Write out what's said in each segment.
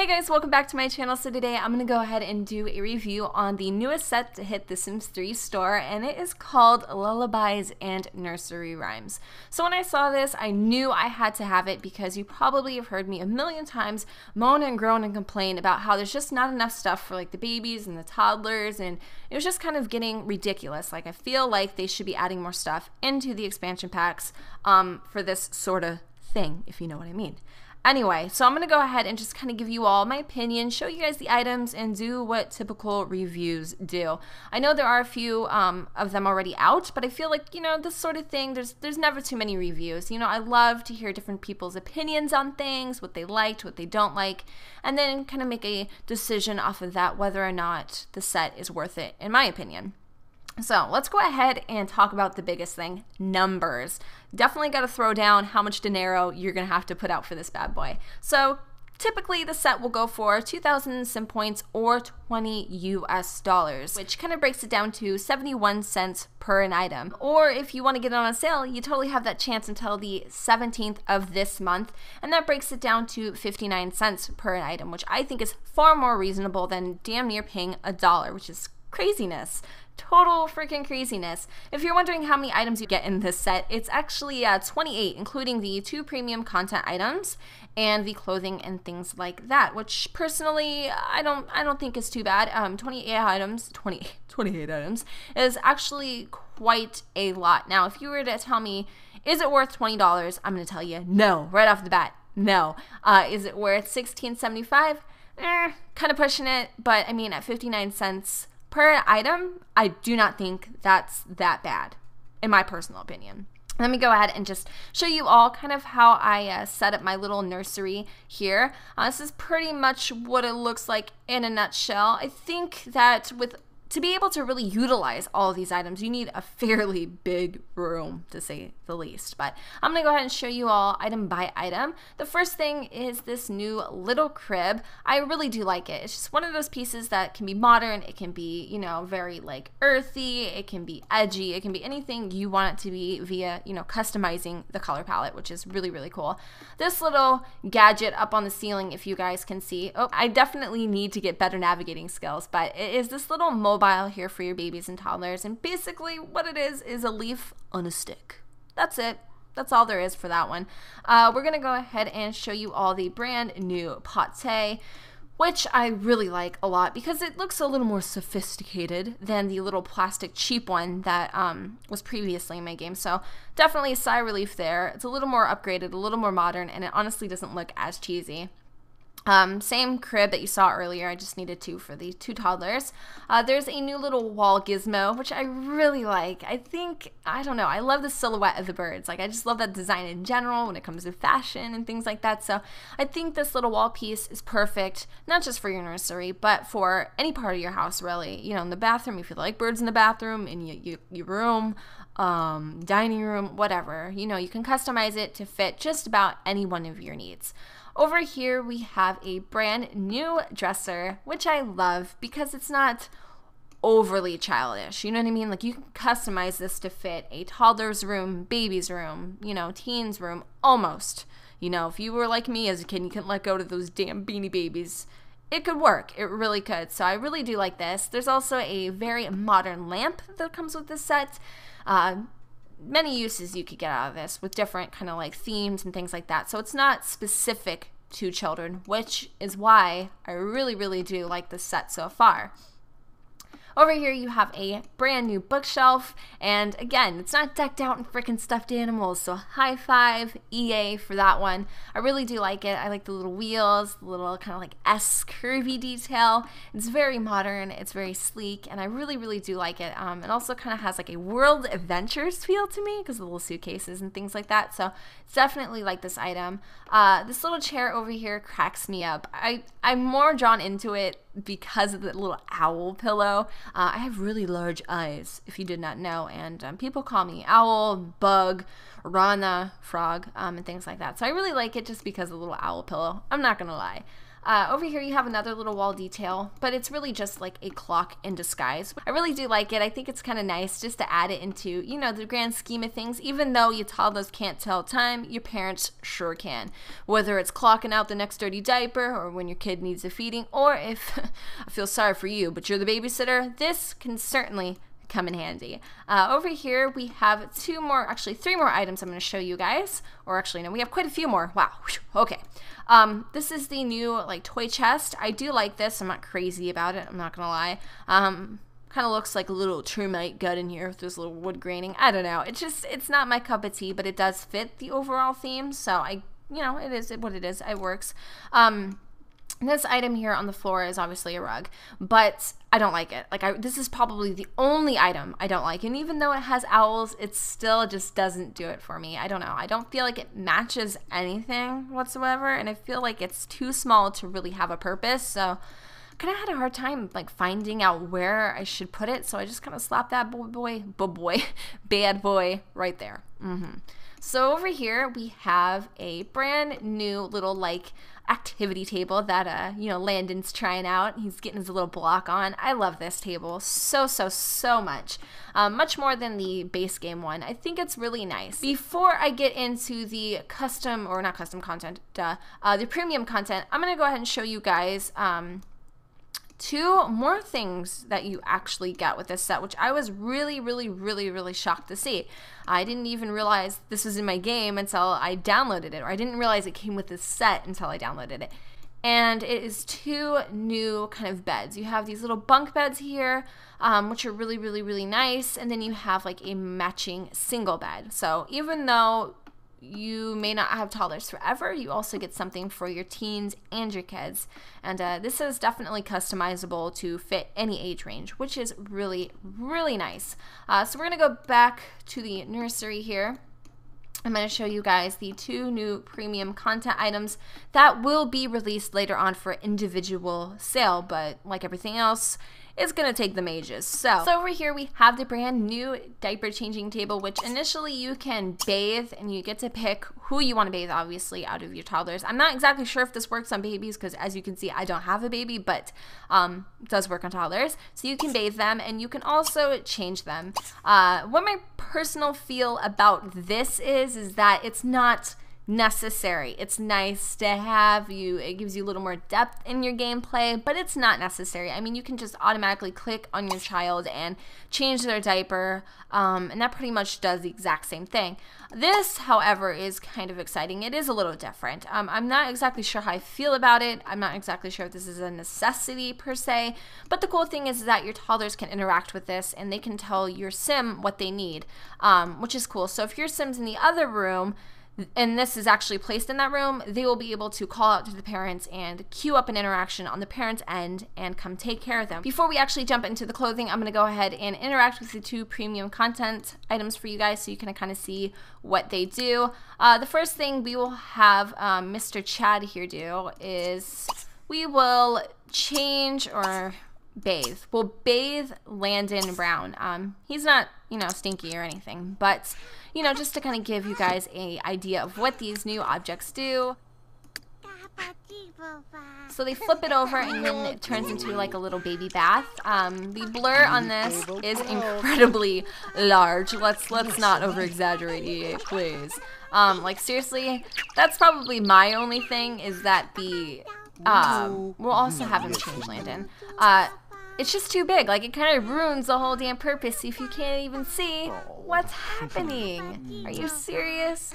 Hey guys, welcome back to my channel. So today I'm going to go ahead and do a review on the newest set to hit the Sims 3 store and it is called Lullabies and Nursery Rhymes. So when I saw this, I knew I had to have it because you probably have heard me a million times moan and groan and complain about how there's just not enough stuff for like the babies and the toddlers and it was just kind of getting ridiculous. Like I feel like they should be adding more stuff into the expansion packs um, for this sort of thing, if you know what I mean. Anyway, so I'm going to go ahead and just kind of give you all my opinion, show you guys the items, and do what typical reviews do. I know there are a few um, of them already out, but I feel like, you know, this sort of thing, there's, there's never too many reviews. You know, I love to hear different people's opinions on things, what they liked, what they don't like, and then kind of make a decision off of that whether or not the set is worth it, in my opinion. So let's go ahead and talk about the biggest thing numbers. Definitely got to throw down how much dinero you're going to have to put out for this bad boy. So typically the set will go for 2,000 sim points or 20 US dollars, which kind of breaks it down to 71 cents per an item. Or if you want to get it on a sale, you totally have that chance until the 17th of this month, and that breaks it down to 59 cents per an item, which I think is far more reasonable than damn near paying a dollar, which is craziness. Total freaking craziness. If you're wondering how many items you get in this set, it's actually uh, 28, including the two premium content items and the clothing and things like that, which personally I don't I don't think is too bad. Um, 28 items, 20, 28 items is actually quite a lot. Now, if you were to tell me, is it worth $20? I'm going to tell you no, right off the bat. No. Uh, is it worth 16.75? Eh, kind of pushing it, but I mean at 59 cents per item, I do not think that's that bad, in my personal opinion. Let me go ahead and just show you all kind of how I uh, set up my little nursery here. Uh, this is pretty much what it looks like in a nutshell. I think that with to be able to really utilize all these items, you need a fairly big room, to say the least. But I'm going to go ahead and show you all item by item. The first thing is this new little crib. I really do like it. It's just one of those pieces that can be modern. It can be, you know, very like earthy. It can be edgy. It can be anything you want it to be via, you know, customizing the color palette, which is really, really cool. This little gadget up on the ceiling, if you guys can see. Oh, I definitely need to get better navigating skills, but it is this little mobile here for your babies and toddlers. And basically, what it is is a leaf on a stick. That's it. That's all there is for that one. Uh, we're going to go ahead and show you all the brand new pate, which I really like a lot because it looks a little more sophisticated than the little plastic cheap one that um, was previously in my game. So definitely a sigh relief there. It's a little more upgraded, a little more modern, and it honestly doesn't look as cheesy. Um, same crib that you saw earlier. I just needed two for the two toddlers. Uh, there's a new little wall gizmo, which I really like. I think, I don't know, I love the silhouette of the birds. Like, I just love that design in general when it comes to fashion and things like that. So, I think this little wall piece is perfect, not just for your nursery, but for any part of your house, really. You know, in the bathroom, if you like birds in the bathroom, in your, your, your room, um, dining room, whatever. You know, you can customize it to fit just about any one of your needs. Over here, we have a brand new dresser, which I love because it's not overly childish. You know what I mean? Like you can customize this to fit a toddler's room, baby's room, you know, teen's room, almost. You know, if you were like me as a kid, you couldn't let go to those damn beanie babies. It could work. It really could. So I really do like this. There's also a very modern lamp that comes with this set. Uh, many uses you could get out of this with different kind of like themes and things like that. So it's not specific to children, which is why I really, really do like this set so far. Over here, you have a brand new bookshelf, and again, it's not decked out in freaking stuffed animals, so high five, EA for that one. I really do like it. I like the little wheels, the little kind of like S curvy detail. It's very modern, it's very sleek, and I really, really do like it. Um, it also kind of has like a world adventures feel to me because the little suitcases and things like that, so definitely like this item. Uh, this little chair over here cracks me up. I, I'm more drawn into it because of the little owl pillow. Uh, I have really large eyes, if you did not know, and um, people call me owl, bug, rana, frog, um, and things like that. So I really like it just because of the little owl pillow. I'm not gonna lie. Uh, over here you have another little wall detail, but it's really just like a clock in disguise. I really do like it. I think it's kind of nice just to add it into, you know, the grand scheme of things. Even though you toddlers can't tell time, your parents sure can. Whether it's clocking out the next dirty diaper or when your kid needs a feeding, or if I feel sorry for you, but you're the babysitter, this can certainly come in handy. Uh, over here, we have two more, actually three more items I'm going to show you guys. Or actually, no, we have quite a few more. Wow. Okay. Um, this is the new like toy chest. I do like this. I'm not crazy about it. I'm not going to lie. Um, kind of looks like a little termite gut in here with this little wood graining. I don't know. It's just, it's not my cup of tea, but it does fit the overall theme. So I, you know, it is what it is. It works. Um, this item here on the floor is obviously a rug, but I don't like it. Like I, this is probably the only item I don't like. And even though it has owls, it still just doesn't do it for me. I don't know. I don't feel like it matches anything whatsoever. And I feel like it's too small to really have a purpose. So kind of had a hard time like finding out where I should put it. So I just kind of slapped that boy, boy, boy, bad boy right there. Mm-hmm. So over here we have a brand new little like activity table that uh you know Landon's trying out. He's getting his little block on. I love this table so so so much, um, much more than the base game one. I think it's really nice. Before I get into the custom or not custom content, duh, uh, the premium content, I'm gonna go ahead and show you guys. Um, two more things that you actually get with this set, which I was really, really, really, really shocked to see. I didn't even realize this was in my game until I downloaded it, or I didn't realize it came with this set until I downloaded it. And it is two new kind of beds. You have these little bunk beds here, um, which are really, really, really nice. And then you have like a matching single bed. So even though you may not have toddlers forever. You also get something for your teens and your kids. And uh, this is definitely customizable to fit any age range, which is really, really nice. Uh, so we're going to go back to the nursery here. I'm going to show you guys the two new premium content items that will be released later on for individual sale, but like everything else, it's gonna take them ages. So, so over here we have the brand new diaper changing table, which initially you can bathe and you get to pick who you want to bathe, obviously, out of your toddlers. I'm not exactly sure if this works on babies because as you can see, I don't have a baby, but um, does work on toddlers. So you can bathe them and you can also change them. Uh, what my personal feel about this is, is that it's not necessary. It's nice to have you, it gives you a little more depth in your gameplay, but it's not necessary. I mean, you can just automatically click on your child and change their diaper, um, and that pretty much does the exact same thing. This, however, is kind of exciting. It is a little different. Um, I'm not exactly sure how I feel about it. I'm not exactly sure if this is a necessity per se, but the cool thing is that your toddlers can interact with this and they can tell your sim what they need, um, which is cool. So if your sim's in the other room, and this is actually placed in that room, they will be able to call out to the parents and queue up an interaction on the parent's end and come take care of them. Before we actually jump into the clothing, I'm going to go ahead and interact with the two premium content items for you guys so you can kind of see what they do. Uh, the first thing we will have um, Mr. Chad here do is we will change or bathe. We'll bathe Landon Brown. Um, he's not, you know, stinky or anything, but you know, just to kind of give you guys a idea of what these new objects do. So they flip it over and then it turns into like a little baby bath. Um, the blur on this is incredibly large. Let's let's not over exaggerate it, please. Um, like seriously, that's probably my only thing is that the um, we'll also have him change Landon. Uh, it's just too big. Like, it kind of ruins the whole damn purpose if you can't even see what's happening. Are you serious?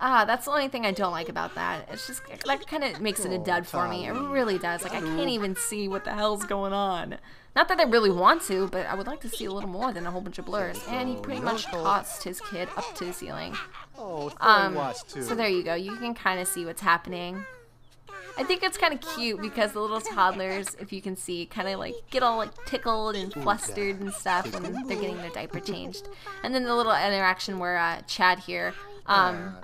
Ah, that's the only thing I don't like about that. It's just, that kind of makes it a dud for me. It really does. Like, I can't even see what the hell's going on. Not that I really want to, but I would like to see a little more than a whole bunch of blurs. And he pretty much tossed his kid up to the ceiling. Um, so there you go. You can kind of see what's happening. I think it's kind of cute because the little toddlers, if you can see, kind of like get all like tickled and flustered and stuff when they're getting their diaper changed. And then the little interaction where uh, Chad here um,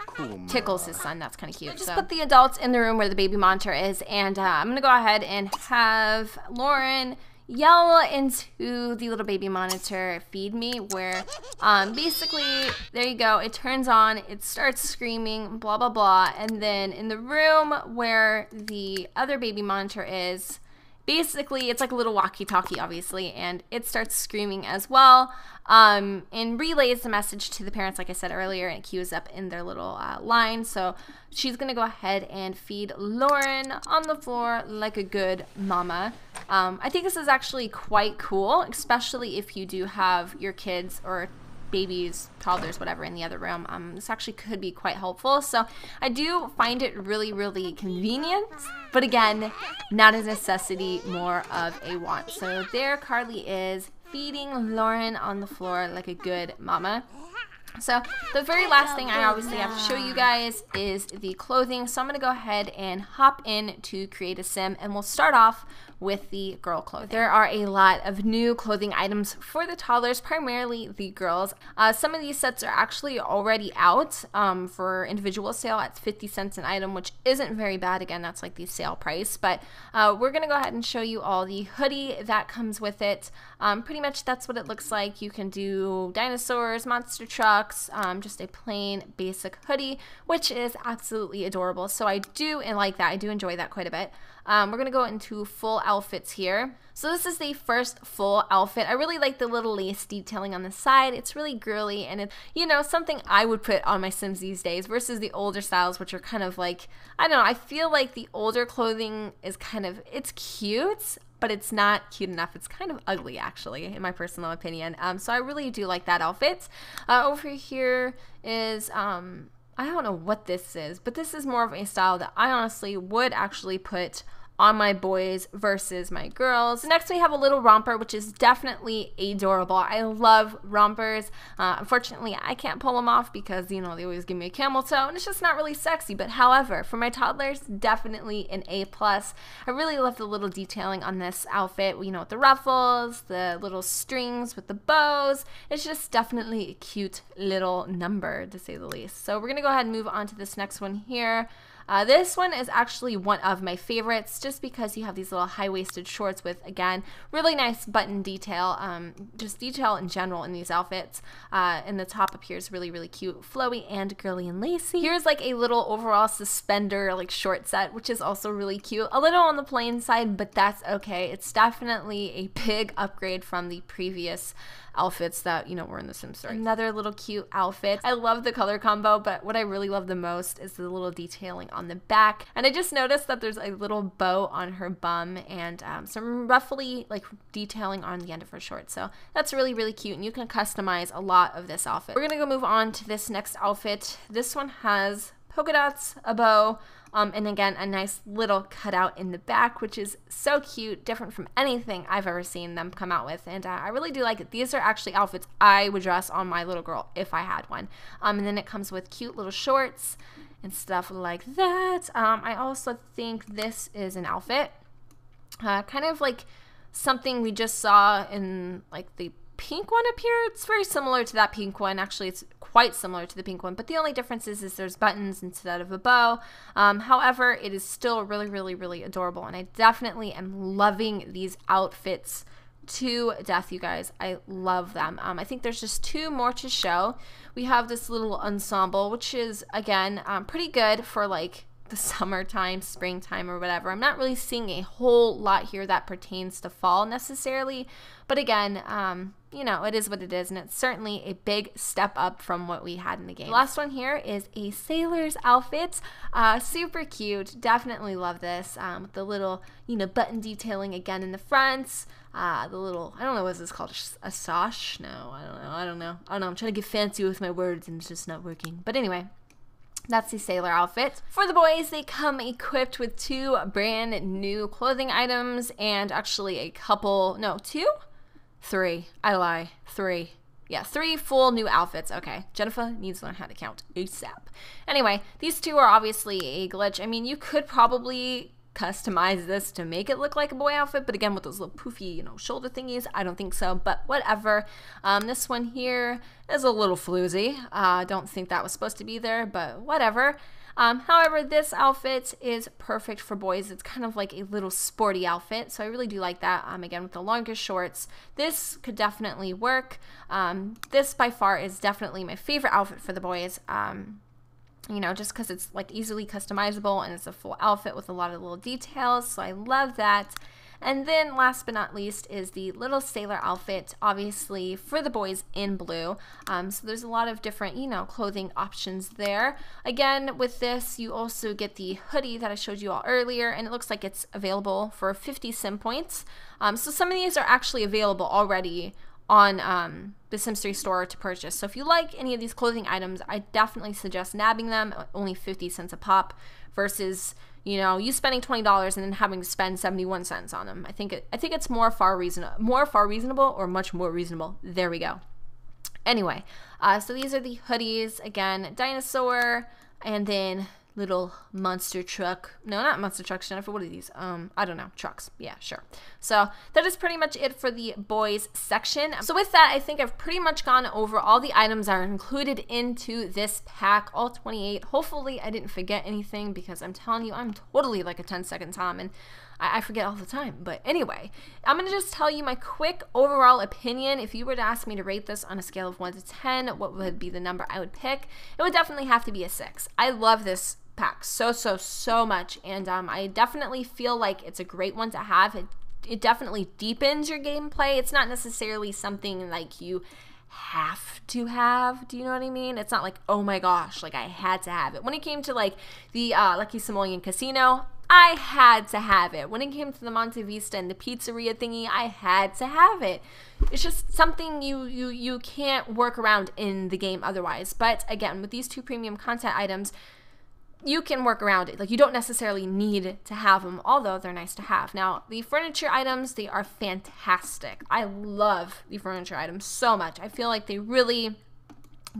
tickles his son. That's kind of cute. Just so. put the adults in the room where the baby monitor is, and uh, I'm gonna go ahead and have Lauren yell into the little baby monitor feed me where um, basically there you go. It turns on it starts screaming blah blah blah. And then in the room where the other baby monitor is basically it's like a little walkie-talkie obviously and it starts screaming as well um, and relays the message to the parents like i said earlier and it queues up in their little uh, line so she's gonna go ahead and feed lauren on the floor like a good mama um, i think this is actually quite cool especially if you do have your kids or babies, toddlers, whatever in the other room. Um, this actually could be quite helpful. So I do find it really, really convenient, but again, not a necessity, more of a want. So there Carly is feeding Lauren on the floor like a good mama. So the very last thing I obviously have to show you guys is the clothing. So I'm going to go ahead and hop in to create a sim and we'll start off with the girl clothing. There are a lot of new clothing items for the toddlers, primarily the girls. Uh, some of these sets are actually already out um, for individual sale at 50 cents an item, which isn't very bad. Again, that's like the sale price. But uh, we're to go ahead and show you all the hoodie that comes with it. Um, pretty much that's what it looks like. You can do dinosaurs, monster trucks, um, just a plain basic hoodie, which is absolutely adorable. So I do and like that. I do enjoy that quite a bit. Um, we're going to go into full outfits here. So this is the first full outfit. I really like the little lace detailing on the side. It's really girly and it's, you know, something I would put on my Sims these days versus the older styles, which are kind of like, I don't know, I feel like the older clothing is kind of, it's cute, but it's not cute enough. It's kind of ugly, actually, in my personal opinion. Um, so I really do like that outfit. Uh, over here is, um, I don't know what this is, but this is more of a style that I honestly would actually put on my boys versus my girls. Next, we have a little romper, which is definitely adorable. I love rompers. Uh, unfortunately, I can't pull them off because, you know, they always give me a camel toe and it's just not really sexy. But however, for my toddlers, definitely an A+. plus. I really love the little detailing on this outfit, you know, with the ruffles, the little strings with the bows. It's just definitely a cute little number, to say the least. So we're going to go ahead and move on to this next one here. Uh, this one is actually one of my favorites just because you have these little high-waisted shorts with, again, really nice button detail, um, just detail in general in these outfits. Uh, and the top appears really, really cute, flowy and girly and lacy. Here's like a little overall suspender, like short set, which is also really cute. A little on the plain side, but that's okay. It's definitely a big upgrade from the previous outfits that, you know, were in the Sims story. Another little cute outfit. I love the color combo, but what I really love the most is the little detailing on the back. And I just noticed that there's a little bow on her bum and um, some roughly like detailing on the end of her shorts. So that's really, really cute. And you can customize a lot of this outfit. We're going to go move on to this next outfit. This one has polka dots, a bow, um, and again, a nice little cutout in the back, which is so cute, different from anything I've ever seen them come out with. And uh, I really do like it. These are actually outfits I would dress on my little girl if I had one. Um, and then it comes with cute little shorts and stuff like that. Um, I also think this is an outfit, uh, kind of like something we just saw in like the pink one up here. It's very similar to that pink one. Actually, it's quite similar to the pink one, but the only difference is, is there's buttons instead of a bow. Um, however, it is still really, really, really adorable, and I definitely am loving these outfits to death, you guys. I love them. Um, I think there's just two more to show. We have this little ensemble, which is, again, um, pretty good for like the summertime, springtime, or whatever. I'm not really seeing a whole lot here that pertains to fall necessarily. But again, um, you know, it is what it is, and it's certainly a big step up from what we had in the game. The last one here is a sailor's outfit. Uh, super cute. Definitely love this. Um, with the little, you know, button detailing again in the front. Uh, the little, I don't know what this is called, a sash? No, I don't know. I don't know. I don't know. I'm trying to get fancy with my words and it's just not working. But anyway, that's the sailor outfit. For the boys, they come equipped with two brand new clothing items and actually a couple, no, two? Three. I lie. Three. Yeah, three full new outfits. Okay, Jennifer needs to learn how to count ASAP. Anyway, these two are obviously a glitch. I mean, you could probably customize this to make it look like a boy outfit, but again, with those little poofy, you know, shoulder thingies, I don't think so, but whatever. Um, this one here is a little floozy. I uh, don't think that was supposed to be there, but whatever. Um, however, this outfit is perfect for boys. It's kind of like a little sporty outfit, so I really do like that. Um, again, with the longer shorts, this could definitely work. Um, this by far is definitely my favorite outfit for the boys. Um, you know, just because it's like easily customizable and it's a full outfit with a lot of little details. So I love that. And then last but not least is the little sailor outfit, obviously for the boys in blue. Um, so there's a lot of different, you know, clothing options there. Again, with this, you also get the hoodie that I showed you all earlier, and it looks like it's available for 50 sim points. Um, so some of these are actually available already on um, the Sims 3 store to purchase. So if you like any of these clothing items, I definitely suggest nabbing them, only 50 cents a pop versus you know you spending $20 and then having to spend 71 cents on them. I think it, I think it's more far reasonable, more far reasonable or much more reasonable. There we go. Anyway, uh, so these are the hoodies again, dinosaur and then little monster truck. No, not monster trucks, Jennifer. What are these? Um, I don't know. Trucks. Yeah, sure. So that is pretty much it for the boys section. So with that, I think I've pretty much gone over all the items that are included into this pack, all 28. Hopefully I didn't forget anything because I'm telling you, I'm totally like a 10 second Tom and I, I forget all the time. But anyway, I'm going to just tell you my quick overall opinion. If you were to ask me to rate this on a scale of 1 to 10, what would be the number I would pick? It would definitely have to be a 6. I love this so, so, so much. And um, I definitely feel like it's a great one to have. It, it definitely deepens your gameplay. It's not necessarily something like you have to have. Do you know what I mean? It's not like, oh my gosh, like I had to have it. When it came to like the uh, Lucky Simoleon Casino, I had to have it. When it came to the Monte Vista and the pizzeria thingy, I had to have it. It's just something you you you can't work around in the game otherwise. But again, with these two premium content items, you can work around it. Like you don't necessarily need to have them, although they're nice to have. Now, the furniture items, they are fantastic. I love the furniture items so much. I feel like they really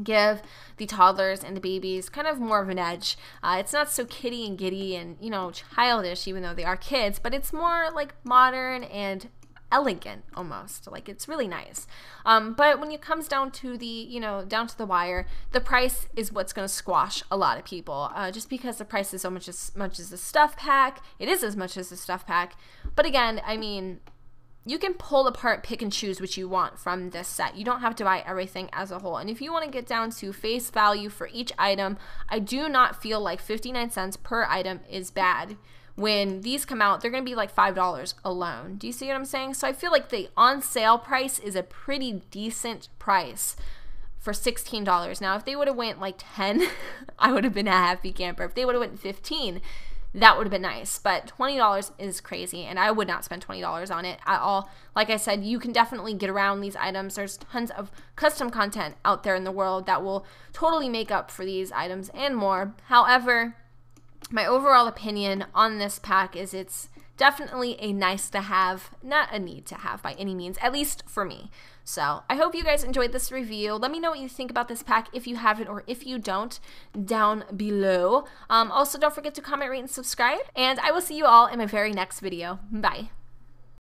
give the toddlers and the babies kind of more of an edge. Uh, it's not so kitty and giddy and, you know, childish, even though they are kids, but it's more like modern and elegant almost. Like it's really nice. Um, but when it comes down to the you know down to the wire the price is what's going to squash a lot of people. Uh, just because the price is so much as much as the stuff pack it is as much as the stuff pack. But again i mean you can pull apart pick and choose what you want from this set. You don't have to buy everything as a whole. And if you want to get down to face value for each item i do not feel like 59 cents per item is bad when these come out, they're going to be like $5 alone. Do you see what I'm saying? So I feel like the on sale price is a pretty decent price for $16. Now, if they would have went like 10, I would have been a happy camper. If they would have went 15, that would have been nice. But $20 is crazy, and I would not spend $20 on it at all. Like I said, you can definitely get around these items. There's tons of custom content out there in the world that will totally make up for these items and more. However, my overall opinion on this pack is it's definitely a nice to have, not a need to have by any means, at least for me. So I hope you guys enjoyed this review. Let me know what you think about this pack if you have it or if you don't down below. Um, also, don't forget to comment, rate, and subscribe. And I will see you all in my very next video. Bye.